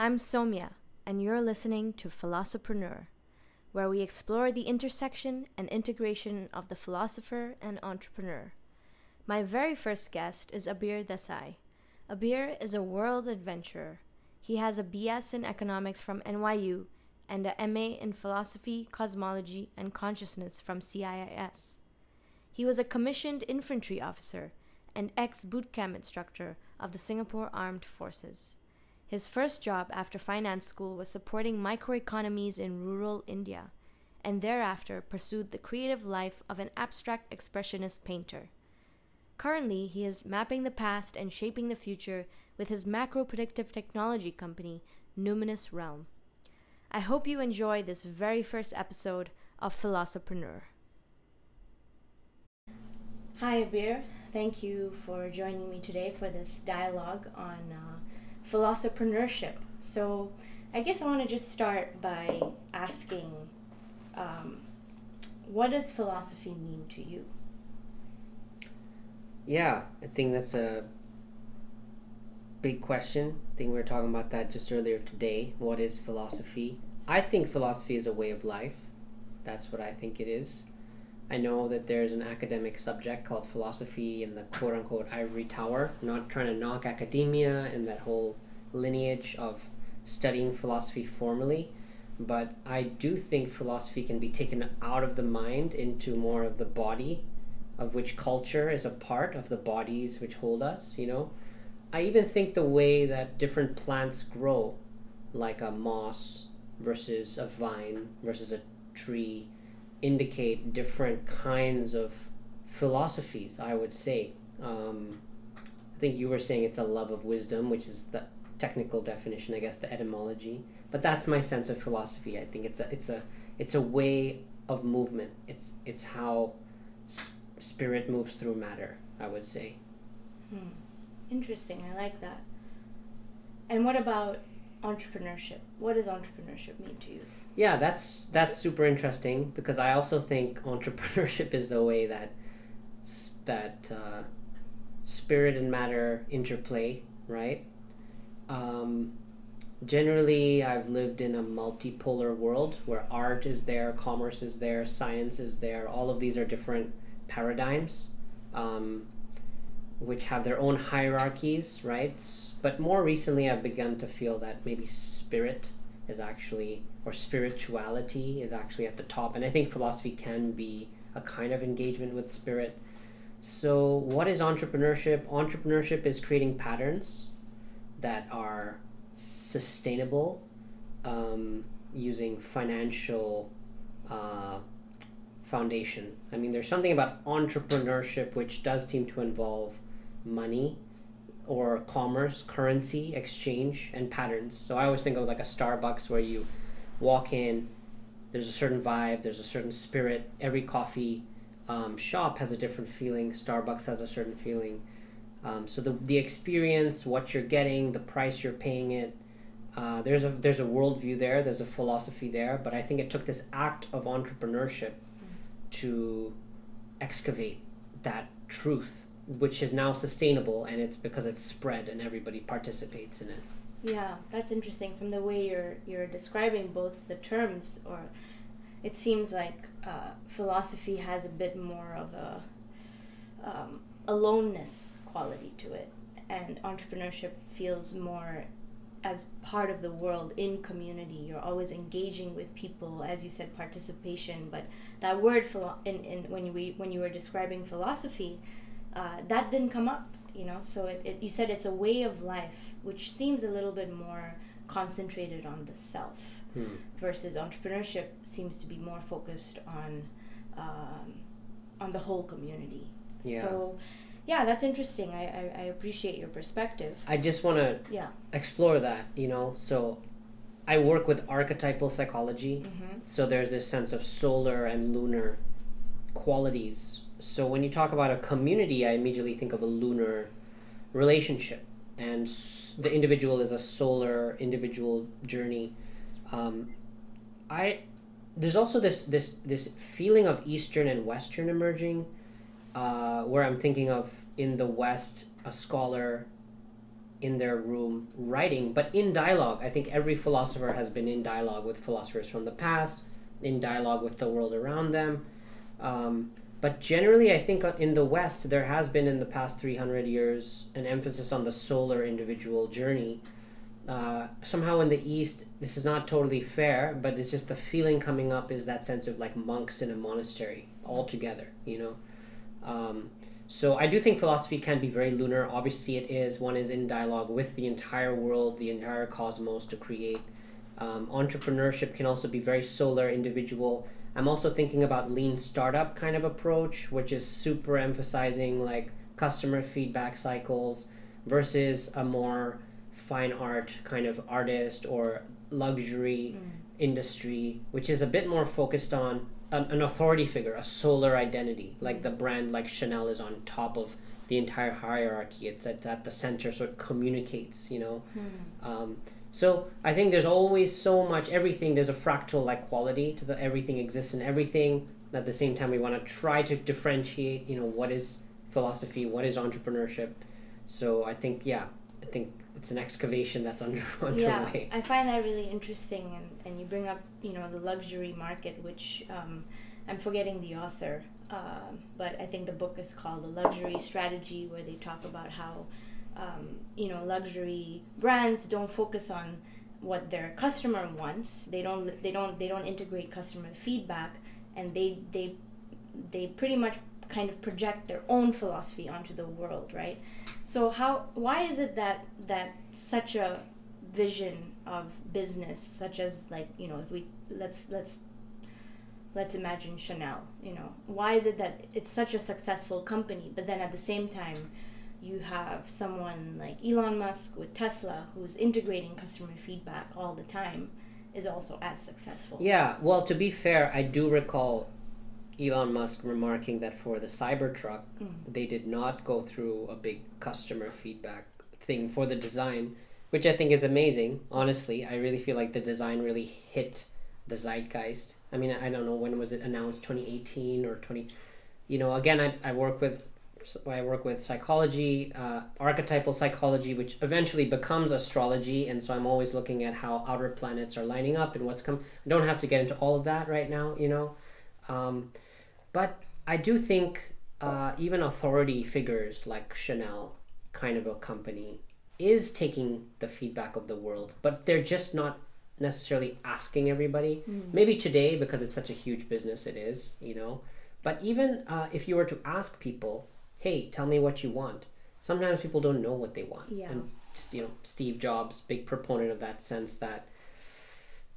I'm Somya, and you're listening to Philosopreneur, where we explore the intersection and integration of the philosopher and entrepreneur. My very first guest is Abeer Desai. Abeer is a world adventurer. He has a BS in economics from NYU and a MA in philosophy, cosmology, and consciousness from CIIS. He was a commissioned infantry officer and ex boot camp instructor of the Singapore Armed Forces. His first job after finance school was supporting microeconomies in rural India, and thereafter pursued the creative life of an abstract expressionist painter. Currently, he is mapping the past and shaping the future with his macro predictive technology company, Numinous Realm. I hope you enjoy this very first episode of Philosopreneur. Hi, Abeer. Thank you for joining me today for this dialogue on uh, philosophership. So, I guess I want to just start by asking um, what does philosophy mean to you? Yeah, I think that's a big question. I think we were talking about that just earlier today. What is philosophy? I think philosophy is a way of life. That's what I think it is. I know that there's an academic subject called philosophy in the quote unquote ivory tower. Not trying to knock academia and that whole lineage of studying philosophy formally, but I do think philosophy can be taken out of the mind into more of the body, of which culture is a part of the bodies which hold us, you know. I even think the way that different plants grow, like a moss versus a vine versus a tree, indicate different kinds of philosophies, I would say. Um, I think you were saying it's a love of wisdom, which is the technical definition, I guess, the etymology. But that's my sense of philosophy. I think it's a it's a it's a way of movement. It's it's how spirit moves through matter. I would say. Hmm. Interesting. I like that. And what about entrepreneurship? What does entrepreneurship mean to you? Yeah, that's that's super interesting because I also think entrepreneurship is the way that that uh, spirit and matter interplay, right? Um, generally, I've lived in a multipolar world where art is there, commerce is there, science is there. All of these are different paradigms, um, which have their own hierarchies, right? But more recently, I've begun to feel that maybe spirit is actually or spirituality is actually at the top. And I think philosophy can be a kind of engagement with spirit. So, what is entrepreneurship? Entrepreneurship is creating patterns that are sustainable um, using financial uh, foundation. I mean, there's something about entrepreneurship which does seem to involve money or commerce, currency, exchange, and patterns. So I always think of like a Starbucks where you walk in, there's a certain vibe, there's a certain spirit. Every coffee um, shop has a different feeling. Starbucks has a certain feeling. Um, so the the experience, what you're getting, the price you're paying it. Uh, there's a there's a worldview there. There's a philosophy there. But I think it took this act of entrepreneurship to excavate that truth, which is now sustainable, and it's because it's spread and everybody participates in it. Yeah, that's interesting. From the way you're you're describing both the terms, or it seems like uh, philosophy has a bit more of a um, aloneness quality to it, and entrepreneurship feels more as part of the world in community. You're always engaging with people, as you said, participation. But that word philo- in, in when you when you were describing philosophy, uh, that didn't come up you know so it, it, you said it's a way of life which seems a little bit more concentrated on the self hmm. versus entrepreneurship seems to be more focused on um, on the whole community yeah. so yeah that's interesting I, I, I appreciate your perspective i just want to yeah explore that you know so i work with archetypal psychology mm-hmm. so there's this sense of solar and lunar qualities so when you talk about a community, I immediately think of a lunar relationship, and the individual is a solar individual journey. Um, I there's also this this this feeling of Eastern and Western emerging, uh, where I'm thinking of in the West a scholar in their room writing, but in dialogue. I think every philosopher has been in dialogue with philosophers from the past, in dialogue with the world around them. Um, but generally, I think in the West, there has been in the past 300 years an emphasis on the solar individual journey. Uh, somehow in the East, this is not totally fair, but it's just the feeling coming up is that sense of like monks in a monastery all together, you know? Um, so I do think philosophy can be very lunar. Obviously, it is. One is in dialogue with the entire world, the entire cosmos to create. Um, entrepreneurship can also be very solar, individual. I'm also thinking about lean startup kind of approach, which is super emphasizing like customer feedback cycles versus a more fine art kind of artist or luxury mm. industry, which is a bit more focused on an, an authority figure, a solar identity, like the brand like Chanel is on top of the entire hierarchy. It's at, at the center, so it communicates, you know. Hmm. Um, so I think there's always so much everything. There's a fractal like quality to the everything exists in everything. At the same time, we want to try to differentiate. You know, what is philosophy? What is entrepreneurship? So I think yeah, I think it's an excavation that's under underway. Yeah, I find that really interesting, and, and you bring up you know the luxury market, which um, I'm forgetting the author, uh, but I think the book is called The Luxury Strategy, where they talk about how um, you know luxury brands don't focus on what their customer wants. They don't they don't they don't integrate customer feedback, and they they they pretty much kind of project their own philosophy onto the world, right? So how why is it that that such a vision of business, such as like you know, if we let's let's let's imagine Chanel, you know, why is it that it's such a successful company, but then at the same time you have someone like Elon Musk with Tesla who's integrating customer feedback all the time is also as successful. Yeah, well, to be fair, I do recall Elon Musk remarking that for the Cybertruck, mm. they did not go through a big customer feedback thing for the design, which I think is amazing. Honestly, I really feel like the design really hit the zeitgeist. I mean, I don't know when was it announced, 2018 or 20. You know, again, I, I work with I work with psychology, uh, archetypal psychology, which eventually becomes astrology, and so I'm always looking at how outer planets are lining up and what's come. I don't have to get into all of that right now, you know. Um, but I do think uh, even authority figures like Chanel, kind of a company, is taking the feedback of the world, but they're just not necessarily asking everybody. Mm. Maybe today, because it's such a huge business, it is, you know. But even uh, if you were to ask people, hey, tell me what you want, sometimes people don't know what they want. Yeah. And, just, you know, Steve Jobs, big proponent of that sense that.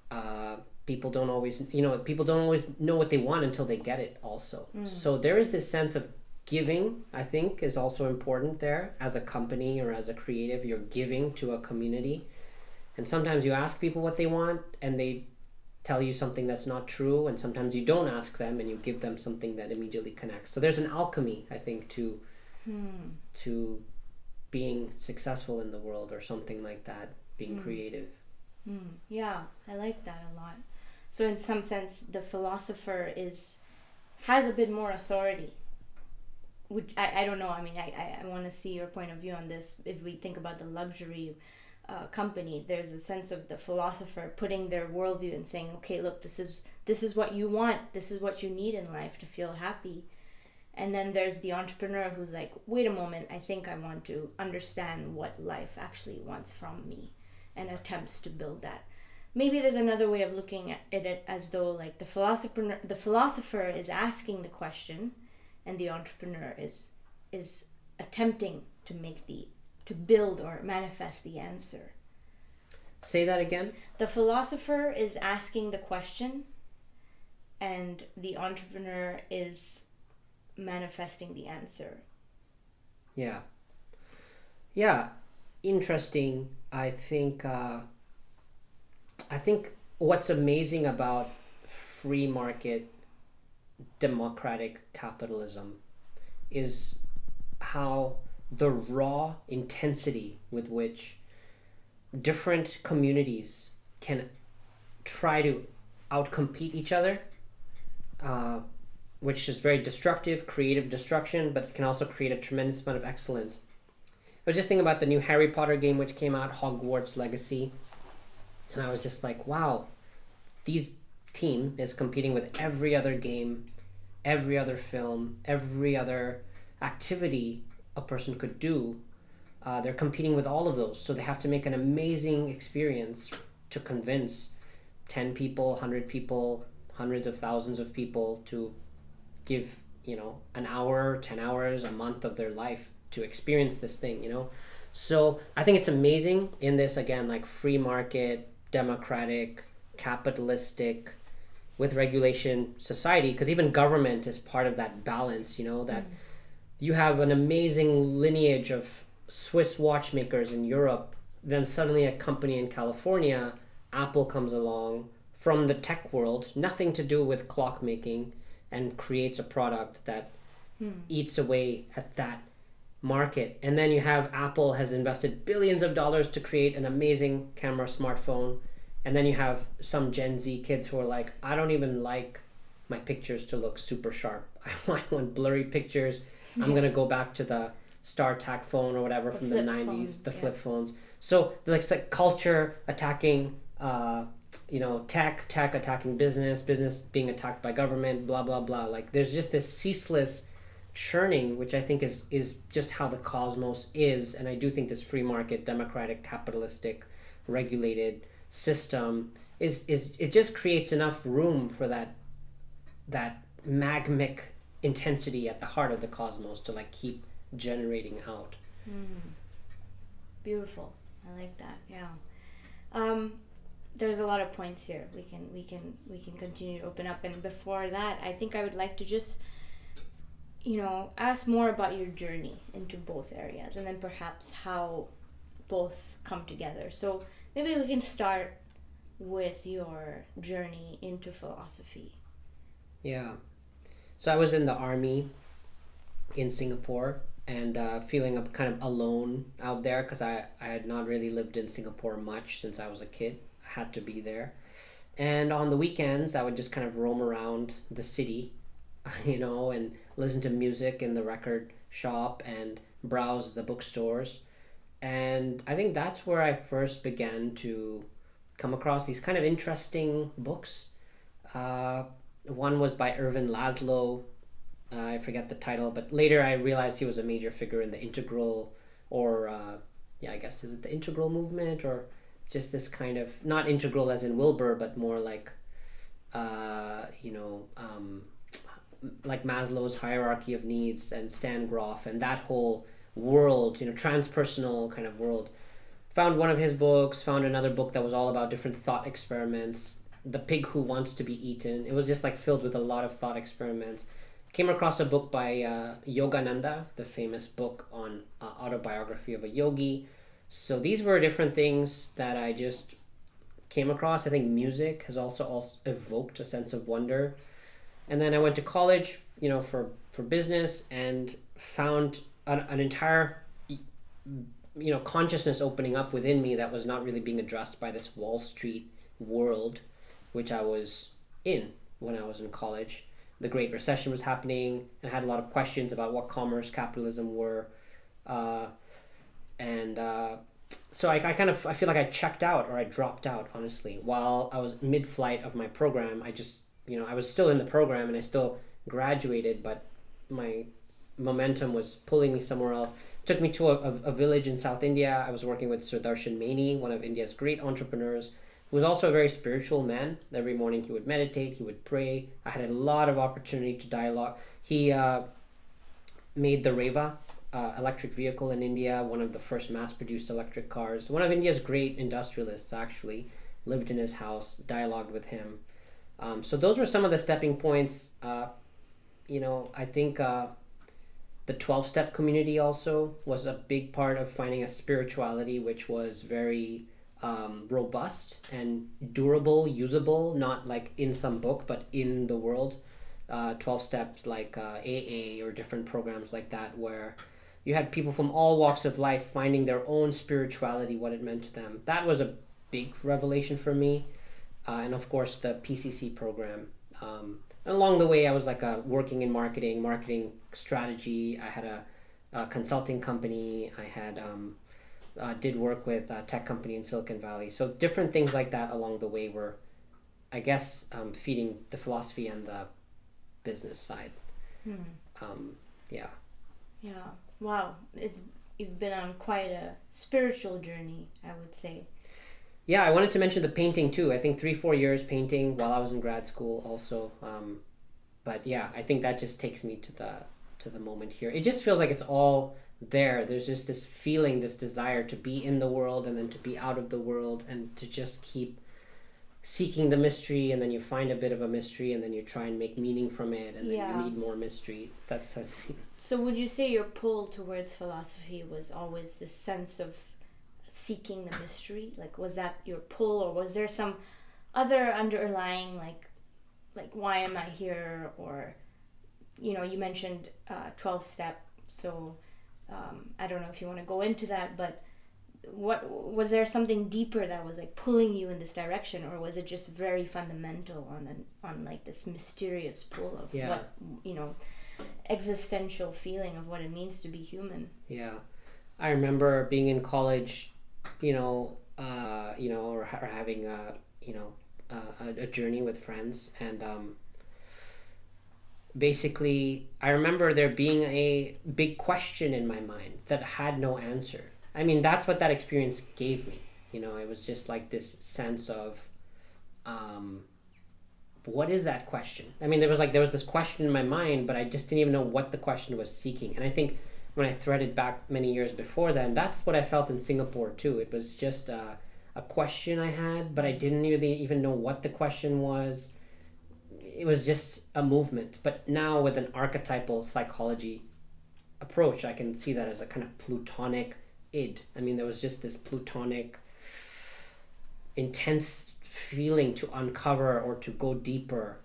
Uh, people don't always you know people don't always know what they want until they get it also mm. so there is this sense of giving i think is also important there as a company or as a creative you're giving to a community and sometimes you ask people what they want and they tell you something that's not true and sometimes you don't ask them and you give them something that immediately connects so there's an alchemy i think to hmm. to being successful in the world or something like that being hmm. creative hmm. yeah i like that a lot so in some sense, the philosopher is has a bit more authority. Which I, I don't know. I mean, I, I, I want to see your point of view on this. If we think about the luxury uh, company, there's a sense of the philosopher putting their worldview and saying, okay, look, this is this is what you want. This is what you need in life to feel happy. And then there's the entrepreneur who's like, wait a moment, I think I want to understand what life actually wants from me and attempts to build that maybe there's another way of looking at it as though like the philosopher the philosopher is asking the question and the entrepreneur is is attempting to make the to build or manifest the answer. Say that again. The philosopher is asking the question and the entrepreneur is manifesting the answer. Yeah. Yeah interesting. I think uh I think what's amazing about free market democratic capitalism is how the raw intensity with which different communities can try to outcompete each other, uh, which is very destructive, creative destruction, but it can also create a tremendous amount of excellence. I was just thinking about the new Harry Potter game which came out, Hogwarts Legacy, and I was just like, wow, these team is competing with every other game, every other film, every other activity a person could do. Uh, they're competing with all of those, so they have to make an amazing experience to convince 10 people, 100 people, hundreds of thousands of people to give, you know, an hour, 10 hours, a month of their life to experience this thing, you know? So I think it's amazing in this, again, like free market, democratic, capitalistic, with regulation society, because even government is part of that balance, you know, that mm. You have an amazing lineage of Swiss watchmakers in Europe, then suddenly a company in California, Apple comes along from the tech world, nothing to do with clockmaking, and creates a product that hmm. eats away at that market. And then you have Apple has invested billions of dollars to create an amazing camera smartphone. And then you have some Gen Z kids who are like, I don't even like my pictures to look super sharp. I want blurry pictures. I'm going to go back to the StarTAC phone or whatever the from the 90s, phone. the yeah. flip phones. So, like, it's like culture attacking, uh, you know, tech, tech attacking business, business being attacked by government, blah, blah, blah. Like, there's just this ceaseless churning, which I think is is just how the cosmos is, and I do think this free market, democratic, capitalistic, regulated system is is it just creates enough room for that that magmic intensity at the heart of the cosmos to like keep generating out. Mm. Beautiful. I like that. Yeah. Um, there's a lot of points here. We can we can we can continue to open up. And before that, I think I would like to just you know, ask more about your journey into both areas and then perhaps how both come together. So maybe we can start with your journey into philosophy. Yeah. So I was in the army in Singapore and uh, feeling kind of alone out there because I, I had not really lived in Singapore much since I was a kid. I had to be there. And on the weekends, I would just kind of roam around the city, you know, and listen to music in the record shop and browse the bookstores. And I think that's where I first began to come across these kind of interesting books. Uh, one was by Ervin Laszlo. Uh, I forget the title, but later I realized he was a major figure in the integral, or uh, yeah, I guess is it the integral movement, or just this kind of not integral as in Wilber, but more like, uh, you know, um, like Maslow's hierarchy of needs and Stan Grof and that whole world, you know, transpersonal kind of world. Found one of his books, found another book that was all about different thought experiments. The Pig Who Wants to Be Eaten. It was just like filled with a lot of thought experiments. Came across a book by uh, Yogananda, the famous book on uh, autobiography of a yogi. So these were different things that I just came across. I think music has also, also evoked a sense of wonder and then I went to college, you know, for for business and found an, an entire you know consciousness opening up within me that was not really being addressed by this Wall Street world, which I was in when I was in college. The Great Recession was happening, and I had a lot of questions about what commerce, capitalism were, uh, and uh, so I, I kind of I feel like I checked out or I dropped out honestly while I was mid flight of my program. I just you know, I was still in the program and I still graduated, but my momentum was pulling me somewhere else. It took me to a, a, a, village in South India. I was working with Sudarshan Maini, one of India's great entrepreneurs, who was also a very spiritual man. Every morning he would meditate, he would pray. I had a lot of opportunity to dialogue. He uh, made the Reva uh, electric vehicle in India, one of the first mass produced electric cars. One of India's great industrialists, actually, lived in his house, dialogued with him. Um, so those were some of the stepping points. Uh, you know, I think uh, the 12 step community also was a big part of finding a spirituality which was very um, robust and durable, usable, not like in some book, but in the world. Uh, 12 steps like uh, AA or different programs like that, where you had people from all walks of life finding their own spirituality, what it meant to them. That was a big revelation for me uh, and of course the PCC program. Um, along the way, I was like uh, working in marketing, marketing strategy. I had a a consulting company. I had um, uh, did work with a tech company in Silicon Valley. So different things like that along the way were, I guess, um, feeding the philosophy and the business side. Hmm. Um, yeah. Yeah. Wow. It's you've been on quite a spiritual journey, I would say. Yeah, I wanted to mention the painting too. I think three, four years painting while I was in grad school also. Um, but yeah, I think that just takes me to the to the moment here. It just feels like it's all there. There's just this feeling, this desire to be in the world and then to be out of the world and to just keep seeking the mystery and then you find a bit of a mystery and then you try and make meaning from it and then Yeah. you need more mystery. That's, that's So would you say your pull towards philosophy was always this sense of seeking the mystery? Like was that your pull or was there some other underlying like like why am I here or you know, you mentioned uh 12 step. So um I don't know if you want to go into that, but what was there something deeper that was like pulling you in this direction or was it just very fundamental on an, on like this mysterious pull of Yeah. what you know existential feeling of what it means to be human. Yeah, I remember being in college, you know, uh, you know, or, or having a, you know, uh, a, a journey with friends, and um, basically, I remember there being a big question in my mind that had no answer. I mean, that's what that experience gave me. You know, it was just like this sense of, um, what is that question? I mean, there was like there was this question in my mind, but I just didn't even know what the question was seeking, and I think when I threaded back many years before then, that's what I felt in Singapore too. It was just a, a question I had, but I didn't really even know what the question was. It was just a movement. But now with an archetypal psychology approach, I can see that as a kind of plutonic id. I mean, there was just this plutonic, intense feeling to uncover or to go deeper.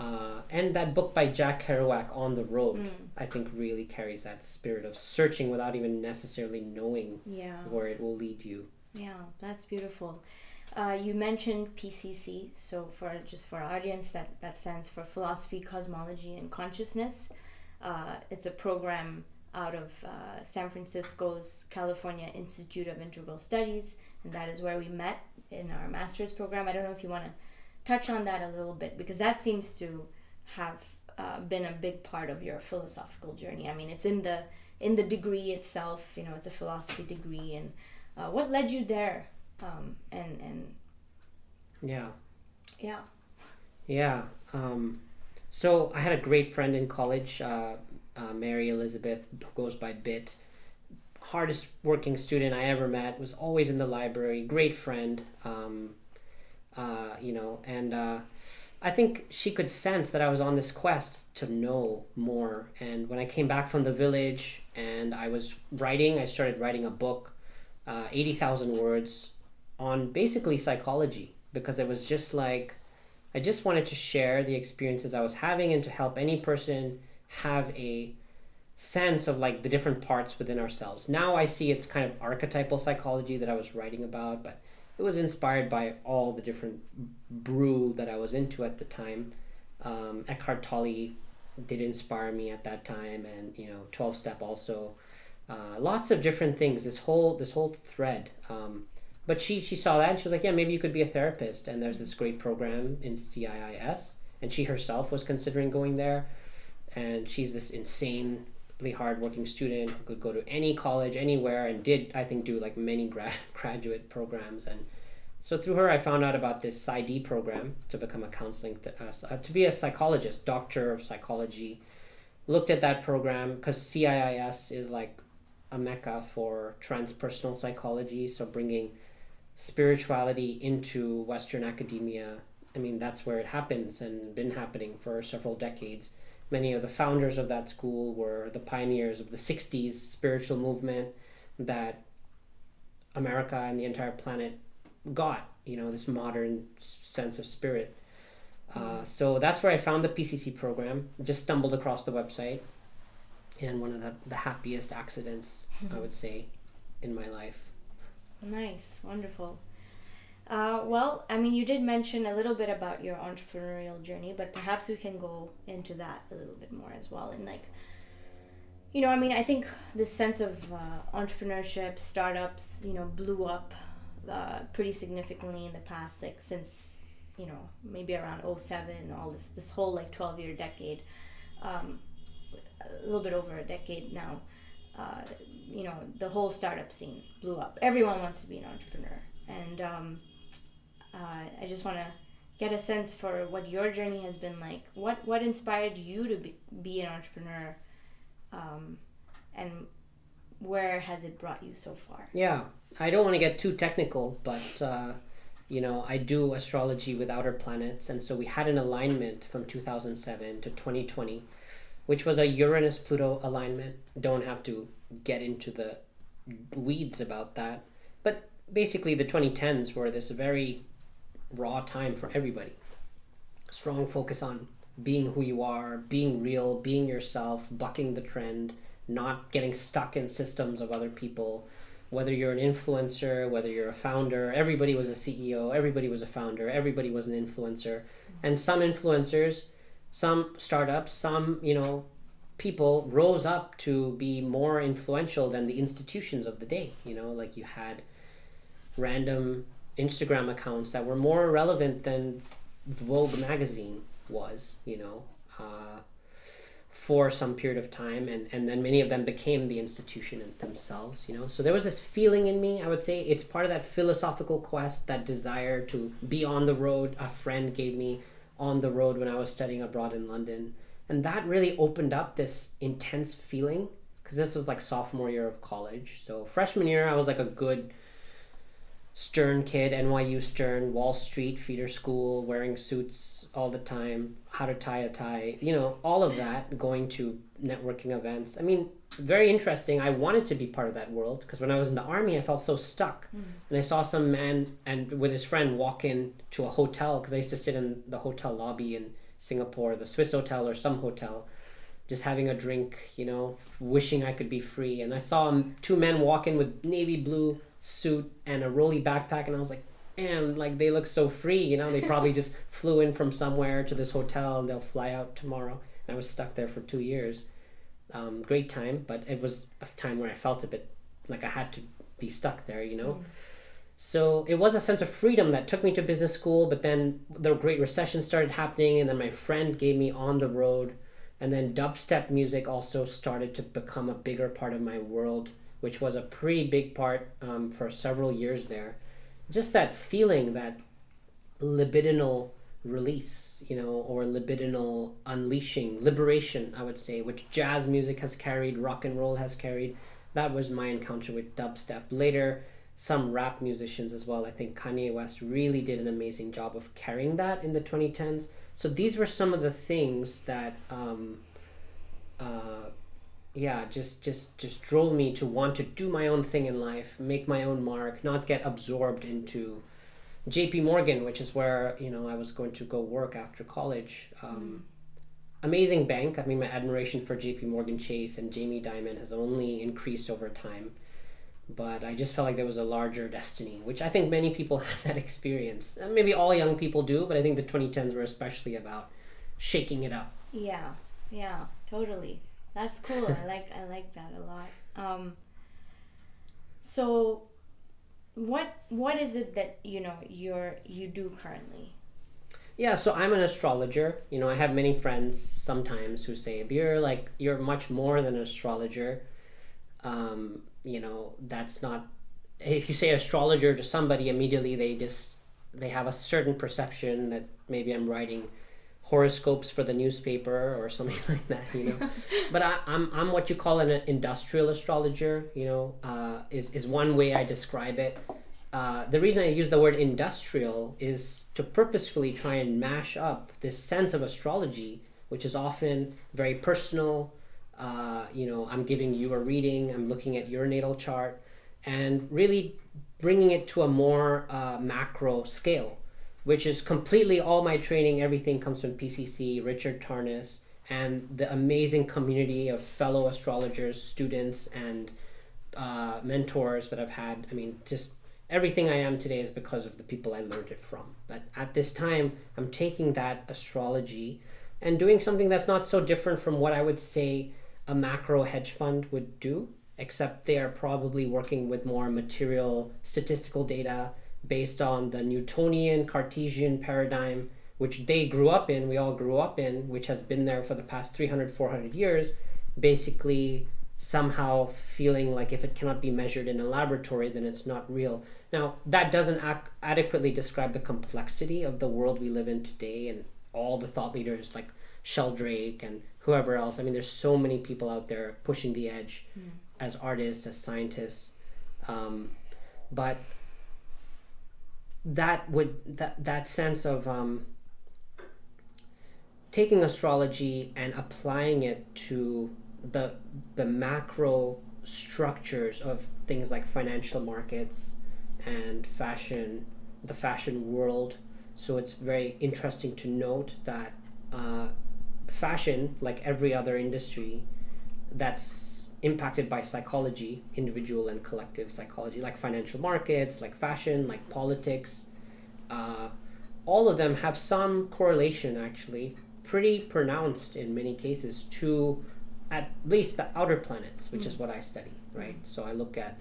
Uh, and that book by Jack Kerouac, On the Road, I think really carries that spirit of searching without even necessarily knowing Yeah. where it will lead you. Yeah, that's beautiful. Uh, you mentioned PCC, so for just for our audience, that that stands for Philosophy, Cosmology, and Consciousness. Uh, it's a program out of uh, San Francisco's California Institute of Integral Studies, and that is where we met in our master's program. I don't know if you want to touch on that a little bit because that seems to have uh, been a big part of your philosophical journey. I mean, it's in the in the degree itself. You know, it's a philosophy degree, and uh, what led you there? Um, and and Yeah. yeah, Yeah. Um, so I had a great friend in college, uh, uh, Mary Elizabeth, who goes by Bit. Hardest working student I ever met. Was always in the library. Great friend. Um, uh, you know, and uh, I think she could sense that I was on this quest to know more. And when I came back from the village and I was writing, I started writing a book, uh, eighty thousand words, on basically psychology because it was just like I just wanted to share the experiences I was having and to help any person have a sense of like the different parts within ourselves. Now I see it's kind of archetypal psychology that I was writing about, but it was inspired by all the different brew that I was into at the time. Um, Eckhart Tolle did inspire me at that time, and you know, Twelve Step also. Uh, lots of different things. This whole this whole thread. Um, but she she saw that and she was like, yeah, maybe you could be a therapist. And there's this great program in CIIS, and she herself was considering going there. And she's this insanely hardworking student who could go to any college anywhere and did I think do like many grad graduate programs and. So through her, I found out about this PsyD program to become a counseling, th- uh, to be a psychologist, doctor of psychology. Looked at that program because CIIS is like a mecca for transpersonal psychology. So bringing spirituality into Western academia. I mean, that's where it happens and been happening for several decades. Many of the founders of that school were the pioneers of the 60s spiritual movement that America and the entire planet got, you know, this modern sense of spirit. Uh, so that's where I found the PCC program. Just stumbled across the website, and one of the, the happiest accidents, I would say, in my life. Nice, wonderful. Uh, well, I mean, you did mention a little bit about your entrepreneurial journey, but perhaps we can go into that a little bit more as well. And like, you know, I mean, I think this sense of uh, entrepreneurship, startups, you know, blew up uh, pretty significantly in the past, like since you know maybe around 07 all this this whole like 12 year decade um, a little bit over a decade now uh, you know the whole startup scene blew up. Everyone wants to be an entrepreneur. And um, uh, i just want to get a sense for what your journey has been like. What what inspired you to be, be an entrepreneur um, and where has it brought you so far? Yeah. I don't want to get too technical but uh, you know, I do astrology with outer planets, and so we had an alignment from 2007 to 2020, which was a Uranus Pluto alignment. Don't have to get into the weeds about that, but basically the 2010s were this very raw time for everybody. Strong focus on being who you are, being real, being yourself, bucking the trend, not getting stuck in systems of other people whether you're an influencer, whether you're a founder, everybody was a CEO, everybody was a founder, everybody was an influencer. And some influencers, some startups, some, you know, people rose up to be more influential than the institutions of the day. You know, like you had random Instagram accounts that were more relevant than Vogue magazine was, you know. Uh, for some period of time and, and then many of them became the institution themselves you know so there was this feeling in me i would say it's part of that philosophical quest that desire to be on the road a friend gave me on the road when i was studying abroad in london and that really opened up this intense feeling because this was like sophomore year of college so freshman year i was like a good Stern kid, NYU Stern, Wall Street, feeder school, wearing suits all the time, how to tie a tie, you know, all of that, going to networking events. I mean, very interesting. I wanted to be part of that world because when I was in the army, I felt so stuck. Mm. And I saw some man and with his friend walk in to a hotel because I used to sit in the hotel lobby in Singapore, the Swiss hotel or some hotel, just having a drink, you know, wishing I could be free. And I saw two men walk in with navy blue suit and a rolly backpack, and I was like, man, like they look so free. You know, they probably just flew in from somewhere to this hotel and they'll fly out tomorrow. And I was stuck there for two years. Um, great time, but it was a time where I felt a bit like I had to be stuck there. You know. Mm. So it was a sense of freedom that took me to business school, but then the Great Recession started happening, and then my friend gave me on the road, and then dubstep music also started to become a bigger part of my world which was a pretty big part um, for several years there. Just that feeling, that libidinal release, you know, or libidinal unleashing, liberation, I would say, which jazz music has carried, rock and roll has carried. That was my encounter with dubstep. Later, some rap musicians as well. I think Kanye West really did an amazing job of carrying that in the 2010s. So these were some of the things that um, uh, yeah just just just drove me to want to do my own thing in life make my own mark not get absorbed into jp morgan which is where you know i was going to go work after college um, mm. amazing bank i mean my admiration for jp morgan chase and jamie dimon has only increased over time but i just felt like there was a larger destiny which i think many people have that experience maybe all young people do but i think the 2010s were especially about shaking it up yeah yeah totally that's cool. I like I like that a lot. Um, so, what what is it that you know you're you do currently? Yeah, so I'm an astrologer. You know, I have many friends sometimes who say, "You're like you're much more than an astrologer." Um, you know, that's not. If you say astrologer to somebody, immediately they just they have a certain perception that maybe I'm writing horoscopes for the newspaper or something like that, you know. but I, am I'm, I'm what you call an industrial astrologer, you know, uh, is, is one way I describe it. Uh, the reason I use the word industrial is to purposefully try and mash up this sense of astrology, which is often very personal. Uh, you know, I'm giving you a reading, I'm looking at your natal chart, and really bringing it to a more uh, macro scale which is completely all my training. Everything comes from PCC, Richard Tarnas, and the amazing community of fellow astrologers, students, and uh, mentors that I've had. I mean, just everything I am today is because of the people I learned it from. But at this time, I'm taking that astrology and doing something that's not so different from what I would say a macro hedge fund would do, except they are probably working with more material statistical data based on the Newtonian Cartesian paradigm, which they grew up in, we all grew up in, which has been there for the past 300, 400 years, basically somehow feeling like if it cannot be measured in a laboratory, then it's not real. Now, that doesn't ac- adequately describe the complexity of the world we live in today and all the thought leaders like Sheldrake and whoever else. I mean, there's so many people out there pushing the edge mm. as artists, as scientists. Um, but that would that that sense of um, taking astrology and applying it to the the macro structures of things like financial markets and fashion, the fashion world. So it's very interesting to note that uh, fashion, like every other industry, that's impacted by psychology, individual and collective psychology, like financial markets, like fashion, like politics. Uh, all of them have some correlation, actually, pretty pronounced in many cases, to at least the outer planets, which mm. is what I study, right? So I look at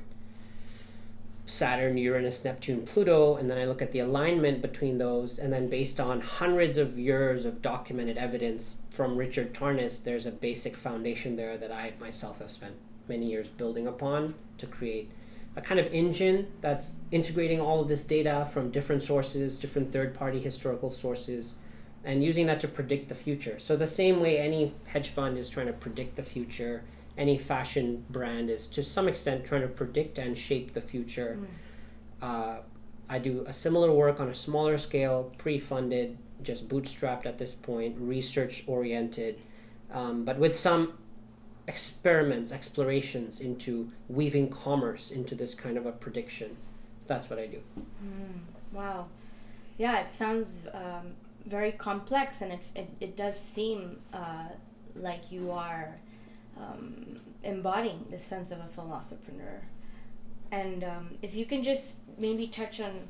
Saturn, Uranus, Neptune, Pluto, and then I look at the alignment between those, and then based on hundreds of years of documented evidence from Richard Tarnas, there's a basic foundation there that I myself have spent many years building upon to create a kind of engine that's integrating all of this data from different sources, different third party historical sources, and using that to predict the future. So, the same way any hedge fund is trying to predict the future any fashion brand is to some extent trying to predict and shape the future. Mm. Uh, I do a similar work on a smaller scale, pre funded, just bootstrapped at this point, research oriented, um, but with some experiments, explorations into weaving commerce into this kind of a prediction. That's what I do. Mm, wow. Yeah, it sounds um, very complex and it, it, it does seem uh, like you are um, embodying the sense of a philosopher. And um, if you can just maybe touch on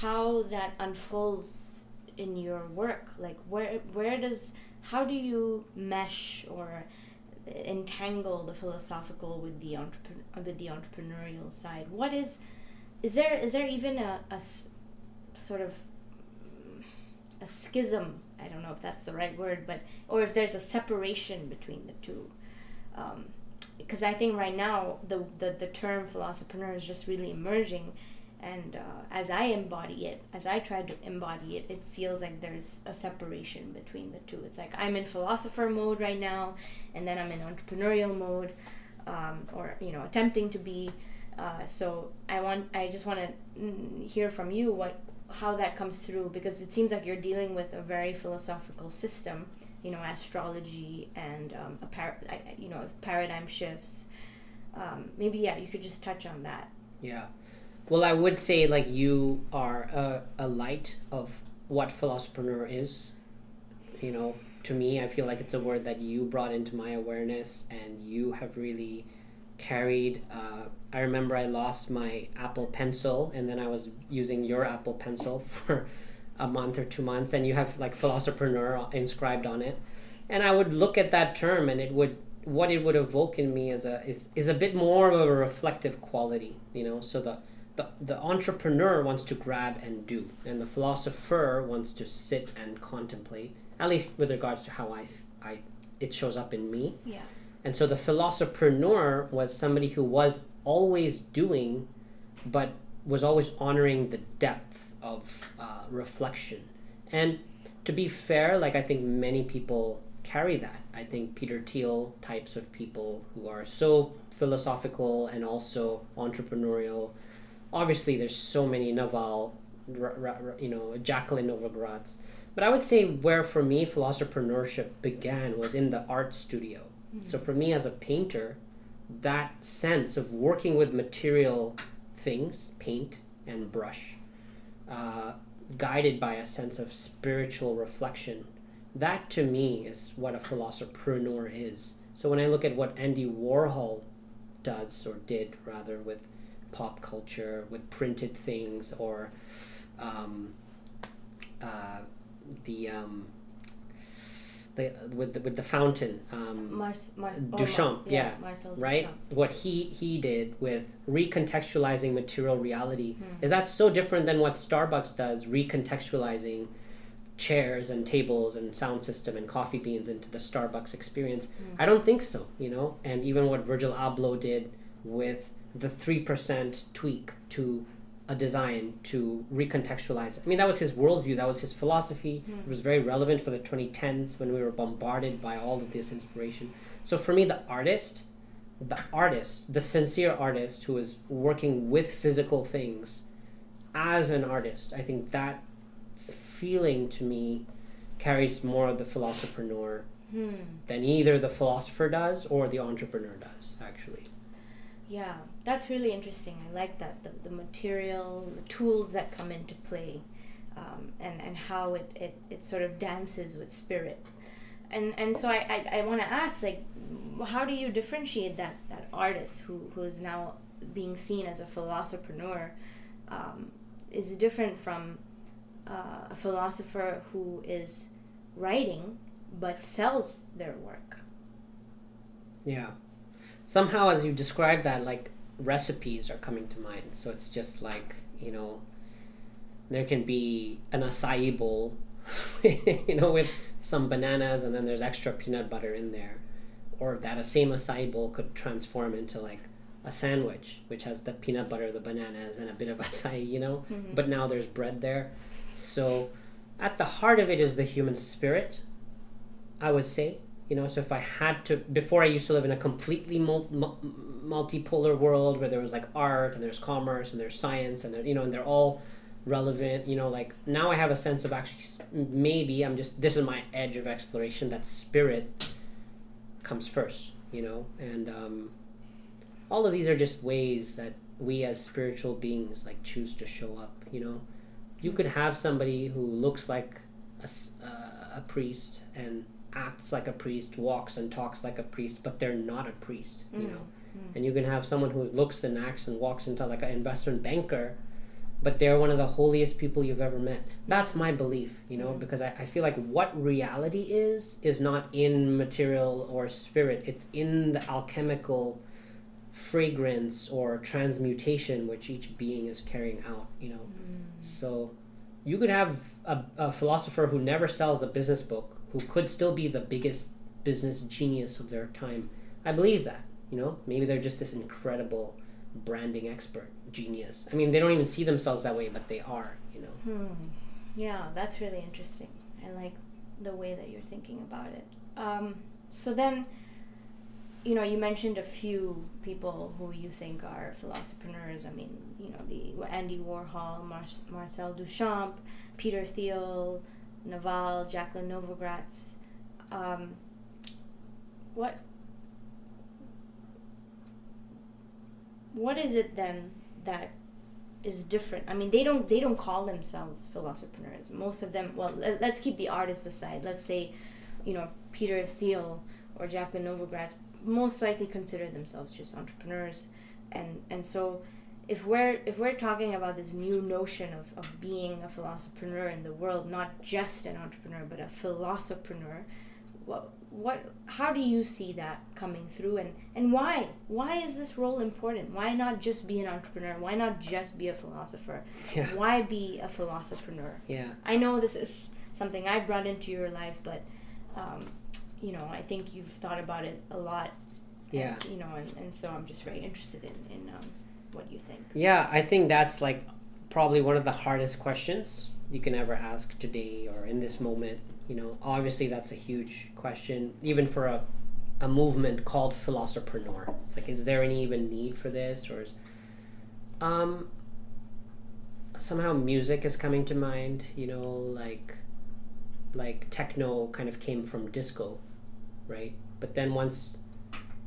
how that unfolds in your work, like where where does how do you mesh or entangle the philosophical with the entrepreneur with the entrepreneurial side? What is is there is there even a, a sort of a schism? I don't know if that's the right word, but or if there's a separation between the two because um, I think right now the, the the term philosopreneur is just really emerging, and uh, as I embody it, as I try to embody it, it feels like there's a separation between the two. It's like I'm in philosopher mode right now, and then I'm in entrepreneurial mode, um, or you know, attempting to be. Uh, so I want, I just want to hear from you what how that comes through because it seems like you're dealing with a very philosophical system you know astrology and um, a par- you know paradigm shifts. Um, maybe yeah, you could just touch on that. Yeah, well, I would say like you are a, a light of what philosopher is. You know, to me, I feel like it's a word that you brought into my awareness, and you have really carried. Uh, I remember I lost my Apple Pencil, and then I was using your Apple Pencil for a month or two months and you have like philosopher inscribed on it. And i would look at that term and it would what it would evoke in me is a is, is a bit more of a reflective quality you know? So the, the the entrepreneur wants to grab and do and the philosopher wants to sit and contemplate at least with regards to how i i it shows up in me. Yeah. And so the philosopreneur was somebody who was always doing but was always honoring the depth of uh, reflection. And to be fair, like I think many people carry that. I think Peter Thiel types of people who are so philosophical and also entrepreneurial. Obviously, there's so many Naval, you know, Jacqueline Novogratz. But I would say where for me philosophership began was in the art studio. Mm-hmm. So for me as a painter, that sense of working with material things, paint and brush, uh, guided by a sense of spiritual reflection. That to me is what a philosopreneur is. So when I look at what Andy Warhol does or did rather with pop culture, with printed things, or um, uh, the um, the with the, with the fountain. Um, Mar- Mar- oh, Duchamp, Mar- yeah, Marcel right? Duchamp. What he he did with recontextualizing material reality Hmm. is that so different than what Starbucks does, recontextualizing chairs and tables and sound system and coffee beans into the Starbucks experience. Hmm. I don't think so, you know. And even what Virgil Abloh did with the three percent tweak to a design to recontextualize. I mean, that was his worldview. That was his philosophy. Hmm. It was very relevant for the 2010s when we were bombarded by all of this inspiration. So for me, the artist, the artist, the sincere artist who is working with physical things as an artist, I think that feeling to me carries more of the philosopreneur Hmm. than either the philosopher does or the entrepreneur does, actually. Yeah, that's really interesting. I like that the, the material, the tools that come into play, um, and and how it, it, it sort of dances with spirit. And and so I, I, I want to ask like, how do you differentiate that that artist who who is now being seen as a philosopreneur, um, is different from uh, a philosopher who is writing but sells their work. Yeah. Somehow, as you describe that, like recipes are coming to mind. So it's just like, you know, there can be an acai bowl, you know, with some bananas and then there's extra peanut butter in there. Or that same acai bowl could transform into like a sandwich, which has the peanut butter, the bananas, and a bit of acai, you know? Mhm. But now there's bread there. So at the heart of it is the human spirit, I would say you know so if i had to before i used to live in a completely mul- multipolar world where there was like art and there's commerce and there's science and there, you know and they're all relevant you know like now i have a sense of actually maybe i'm just this is my edge of exploration that spirit comes first you know? And um, all of these are just ways that we as spiritual beings like choose to show up you know? You could have somebody who looks like a, uh, a priest and acts like a priest, walks and talks like a priest, but they're not a priest, you Mm. Know. And you can have someone who looks and acts and walks into like an investment banker, but they're one of the holiest people you've ever met. That's my belief, you know, Mm. because I, I feel like what reality is, is not in material or spirit, it's in the alchemical fragrance or transmutation which each being is carrying out, you know. So you could have a, a philosopher who never sells a business book who could still be the biggest business genius of their time. I believe that. You know, maybe they're just this incredible branding expert, genius. I mean, they don't even see themselves that way, but they are. You know. Hmm. Yeah, that's really interesting. I like the way that you're thinking about it. Um, so then, you know, you mentioned a few people who you think are philosophers. I mean, you know, the Andy Warhol, Mar- Marcel Duchamp, Peter Thiel, Naval, Jacqueline Novogratz. Um, what what is it then that is different. I mean, they don't they don't call themselves philosophers. Most of them. Well, let, us keep the artists aside. Let's say, you know, Peter Thiel or Jacqueline Novogratz most likely consider themselves just entrepreneurs, and and so. If we're if we're talking about this new notion of, of being a philosopher in the world, not just an entrepreneur but a philosopreneur, what what how do you see that coming through and and why why is this role important why not just be an entrepreneur why not just be a philosopher Yeah. why be a philosopreneur Yeah. i know this is something i brought into your life but um, you know i think you've thought about it a lot Yeah. and, you know and, and so i'm just very interested in in um, what you think Yeah, I think that's like probably one of the hardest questions you can ever ask today or in this moment. You know, obviously that's a huge question, even for a, a movement called philosopreneur. It's like, is there any even need for this, or is um somehow music is coming to mind? You know, like like techno kind of came from disco, right? But then once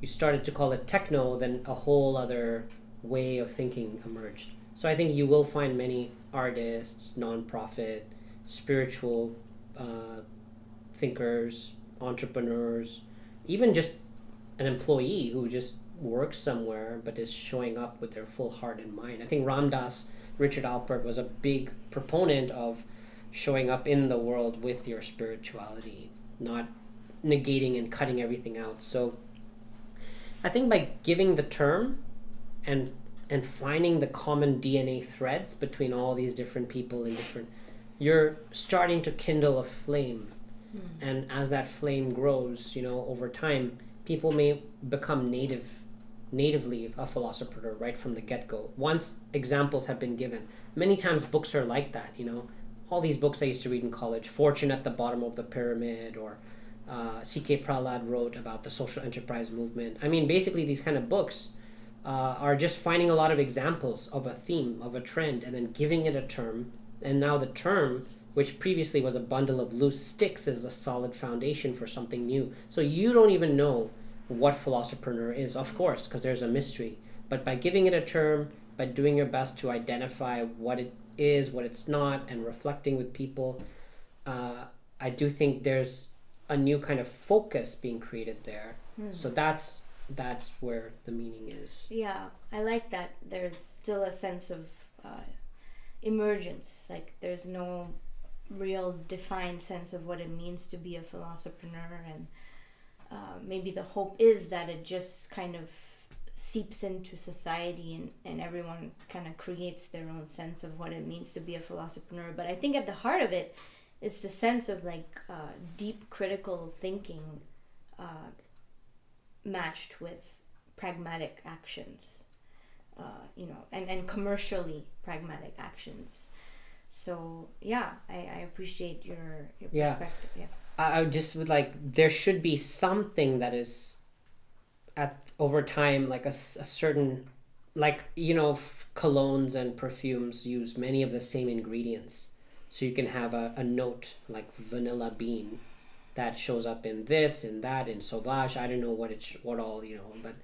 you started to call it techno, then a whole other way of thinking emerged. So I think you will find many artists, nonprofit, spiritual uh, thinkers, entrepreneurs, even just an employee who just works somewhere but is showing up with their full heart and mind. I think Ram Dass, Richard Alpert was a big proponent of showing up in the world with your spirituality, not negating and cutting everything out. So I think by giving the term and and finding the common DNA threads between all these different people in different you're starting to kindle a flame. Mm. And as that flame grows, you know, over time, people may become native natively a philosopher right from the get-go once examples have been given. Many times books are like that you know. All these books i used to read in college fortune at the bottom of the pyramid or uh, ck prahalad wrote about the social enterprise movement. I mean basically these kind of books uh, are just finding a lot of examples of a theme of a trend and then giving it a term. And now the term which previously was a bundle of loose sticks is a solid foundation for something new so you don't even know what philosopreneur is, of course, because there's a mystery. But by giving it a term, by doing your best to identify what it is, what it's not, and reflecting with people, uh, I do think there's a new kind of focus being created there. Hmm. So that's that's where the meaning is. Yeah, I like that. There's still a sense of uh, emergence. Like there's no real defined sense of what it means to be a philosopreneur and uh, maybe the hope is that it just kind of seeps into society and, and everyone kind of creates their own sense of what it means to be a philosopher but i think at the heart of it it's the sense of like uh, deep critical thinking uh, matched with pragmatic actions uh, you know and, and commercially pragmatic actions so yeah i, I appreciate your your Yeah. perspective yeah. I just would like there should be something that is at over time like a, a certain like you know f- colognes and perfumes use many of the same ingredients. So you can have a, a note like vanilla bean that shows up in this and that in sauvage i don't know what it's what all you know but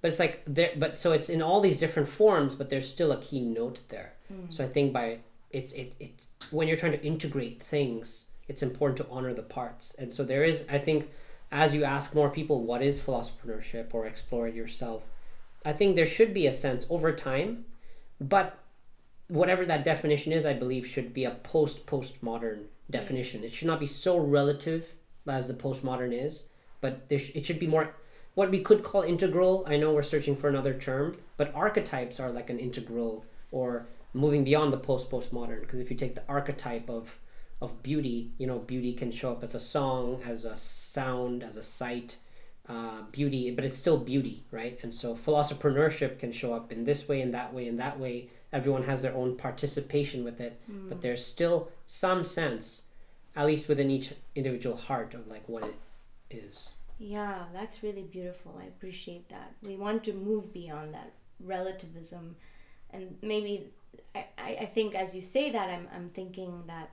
but it's like there but so it's in all these different forms but there's still a key note there. Mm. So i think by it's it, it when you're trying to integrate things it's important to honor the parts. And so there is i think as you ask more people what is philosophership or explore it yourself i think there should be a sense over time but whatever that definition is i believe should be a post postmodern definition. It should not be so relative as the postmodern is but sh- it should be more what we could call integral. I know we're searching for another term but archetypes are like an integral or moving beyond the post postmodern because if you take the archetype of of beauty you know beauty can show up as a song as a sound as a sight uh, beauty but it's still beauty right and so philosophership can show up in this way and that way and that way everyone has their own participation with it but there's still some sense at least within each individual heart of like what it is Yeah, that's really beautiful. I appreciate that. We want to move beyond that relativism, and maybe I, I think as you say that, I'm I'm thinking that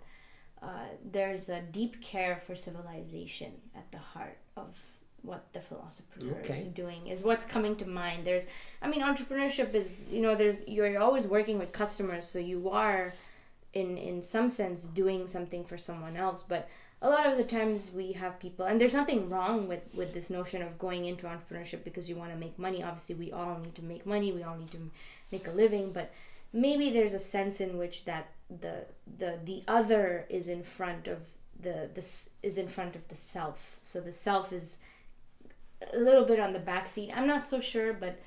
uh, there's a deep care for civilization at the heart of what the philosopher is doing is what's coming to mind. There's i mean entrepreneurship is you know there's you're always working with customers so you are in in some sense doing something for someone else. But a lot of the times we have people and there's nothing wrong with with this notion of going into entrepreneurship because you want to make money. Obviously we all need to make money. We all need to make a living. But maybe there's a sense in which that the the the other is in front of the this is in front of the self. So the self is a little bit on the back seat. I'm not so sure but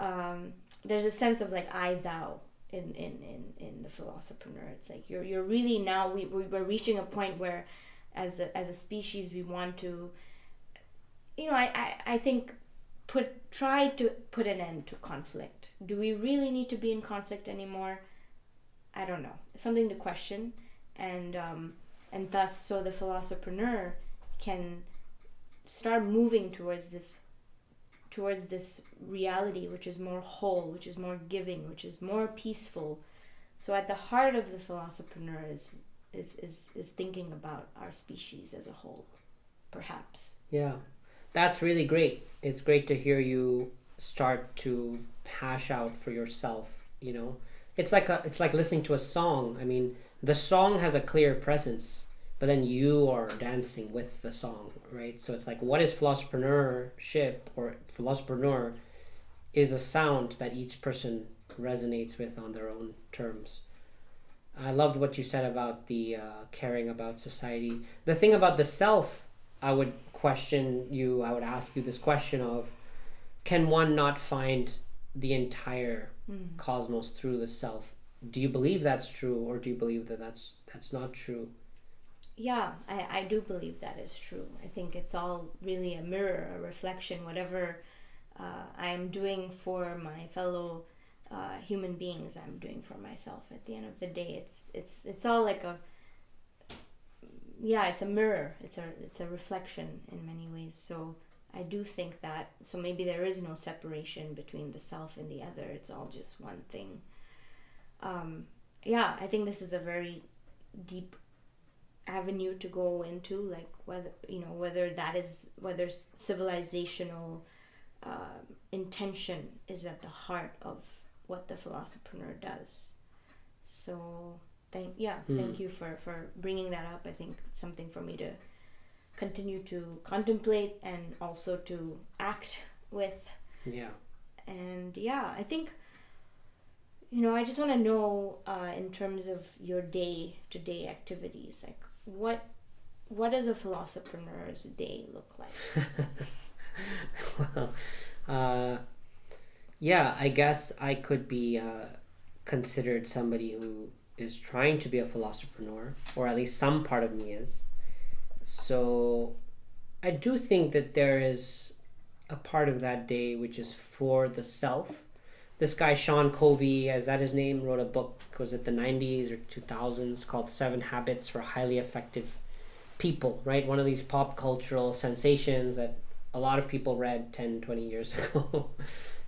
um, there's a sense of like i thou in in in, in the philosopher it's like you're you're really now we, we we're reaching a point where as a, as a species we want to you know I, I i think put try to put an end to conflict. Do we really need to be in conflict anymore? I don't know. Something to question. And um and thus so the philosopreneur can start moving towards this towards this reality which is more whole which is more giving which is more peaceful. So at the heart of the philosopreneur is is is, is thinking about our species as a whole perhaps. Yeah, that's really great. It's great to hear you start to hash out for yourself. You know, it's like a, it's like listening to a song. I mean, the song has a clear presence, but then you are dancing with the song, right? So it's like, what is philosophership or philosopreneur is a sound that each person resonates with on their own terms. I loved what you said about the uh, caring about society. The thing about the self, I would question you, I would ask you this question of can one not find the entire Mm. cosmos through the self? Do you believe that's true or do you believe that that's that's not true? Yeah, I, I do believe that is true. I think it's all really a mirror, a reflection, whatever uh, I'm doing for my fellow uh, human beings, I'm doing for myself. At the end of the day, it's it's it's all like a yeah, it's a mirror. It's a it's a reflection in many ways. So I do think that so maybe there is no separation between the self and the other. It's all just one thing. Um, yeah, I think this is a very deep avenue to go into like whether you know whether that is whether civilizational uh, intention is at the heart of what the philosopher does so thank yeah Hmm. thank you for for bringing that up i think something for me to continue to contemplate and also to act with Yeah. and yeah i think you know i just want to know uh, in terms of your day to day activities like what what does a philosopher's day look like well, uh, yeah, I guess I could be uh, considered somebody who is trying to be a philosopher, or at least some part of me is. So I do think that there is a part of that day which is for the self. This guy, Sean Covey, is that his name, wrote a book, was it the 90s or 2000s, called Seven Habits for Highly Effective People, right? One of these pop cultural sensations that a lot of people read 10 20 years ago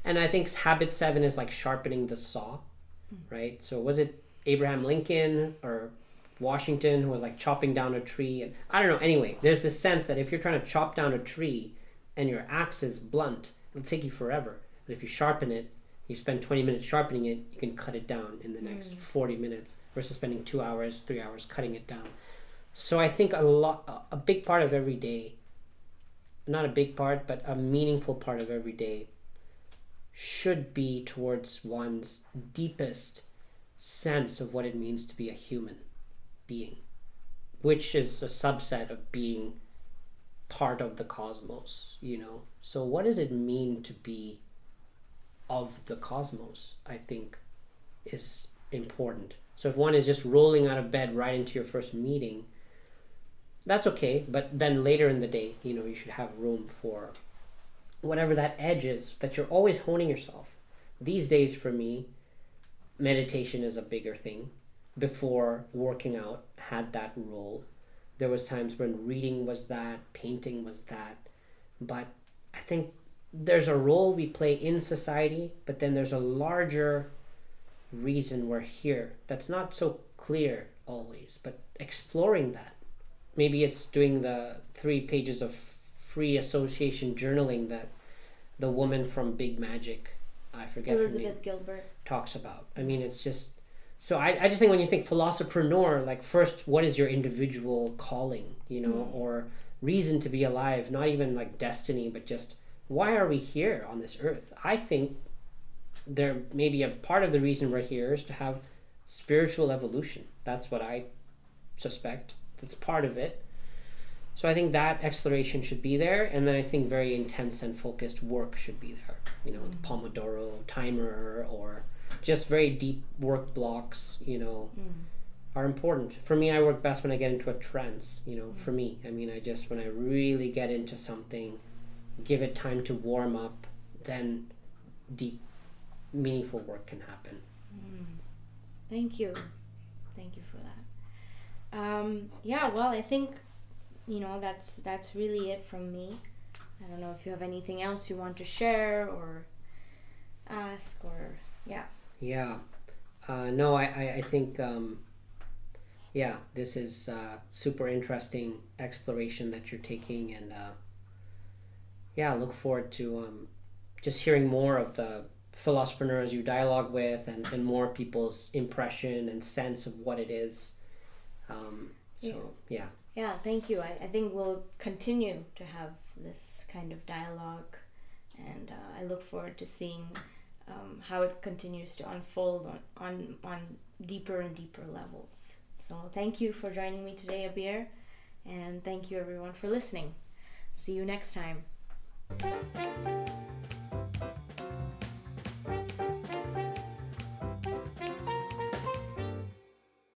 and i think habit 7 is like sharpening the saw hmm. right so was it abraham lincoln or washington who was like chopping down a tree and i don't know anyway there's this sense that if you're trying to chop down a tree and your axe is blunt it'll take you forever. But if you sharpen it you spend 20 minutes sharpening it you can cut it down in the next mm. 40 minutes versus spending two hours three hours cutting it down. So i think a lot a big part of every day not a big part, but a meaningful part of every day should be towards one's deepest sense of what it means to be a human being, which is a subset of being part of the cosmos, you know? So, what does it mean to be of the cosmos? I think is important. So, if one is just rolling out of bed right into your first meeting, that's okay but then later in the day you know you should have room for whatever that edge is that you're always honing yourself these days for me meditation is a bigger thing. Before working out had that role. There was times when reading was that painting was that. But i think there's a role we play in society but then there's a larger reason we're here that's not so clear always but exploring that. Maybe it's doing the three pages of free association journaling that the woman from Big Magic, I forget elizabeth gilbert talks about. I mean, it's just so I, I just think when you think philosopreneur, like first, what is your individual calling, you know, mm. or reason to be alive? Not even like destiny, but just why are we here on this earth? I think there maybe a part of the reason we're here is to have spiritual evolution. That's what I suspect. That's part of it. So I think that exploration should be there, and then I think very intense and focused work should be there. You know, the mm. Pomodoro timer or just very deep work blocks. You know, hmm. are important. For me, I work best when I get into a trance. You know, for hmm. me, I mean, I just when I really get into something, give it time to warm up, then deep, meaningful work can happen. Hmm. Thank you. Thank you for that. Um, yeah, well, I think you know that's that's really it from me. I don't know if you have anything else you want to share or ask or yeah. Yeah. Uh, no, I, I, I think, um, yeah, this is uh, super interesting exploration that you're taking. And uh, yeah, I look forward to um, just hearing more of the philosophers you dialogue with and, and more people's impression and sense of what it is. Um, so, yeah. Yeah, thank you. I, I think we'll continue to have this kind of dialogue, and uh, I look forward to seeing um, how it continues to unfold on, on, on deeper and deeper levels. So thank you for joining me today, Abeer, and thank you everyone for listening. See you next time.